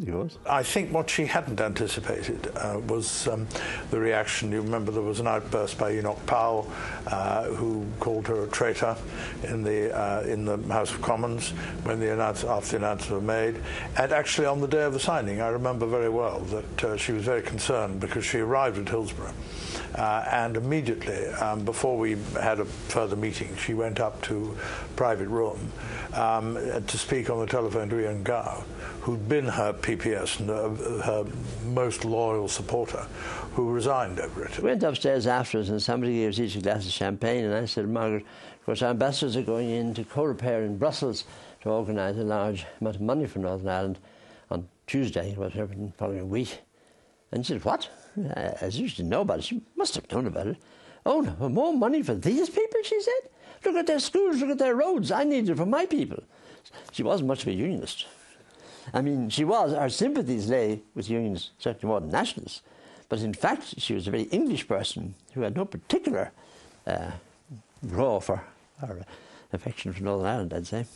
Yours? I think what she hadn't anticipated uh, was um, the reaction. You remember there was an outburst by Enoch Powell, uh, who called her a traitor in the uh, in the House of Commons when the announce- after the announcements were made. And actually, on the day of the signing, I remember very well that uh, she was very concerned because she arrived at Hillsborough. Uh, and immediately, um, before we had a further meeting, she went up to private room um, to speak on the telephone to Ian Gow, who'd been her PPS and uh, her most loyal supporter, who resigned over it. We went upstairs afterwards and somebody gave us each a glass of champagne and I said, Margaret, of course our ambassadors are going into Coreper in Brussels to organise a large amount of money for Northern Ireland on Tuesday, whatever, the following week. And she said, what? As you should know about it. She must have known about it. Oh, no, more money for these people, she said. Look at their schools, look at their roads. I need it for my people. She wasn't much of a unionist. I mean, she was, our sympathies lay with unions, certainly more than nationalists. But in fact, she was a very English person who had no particular uh, for or affection for Northern Ireland, I'd say.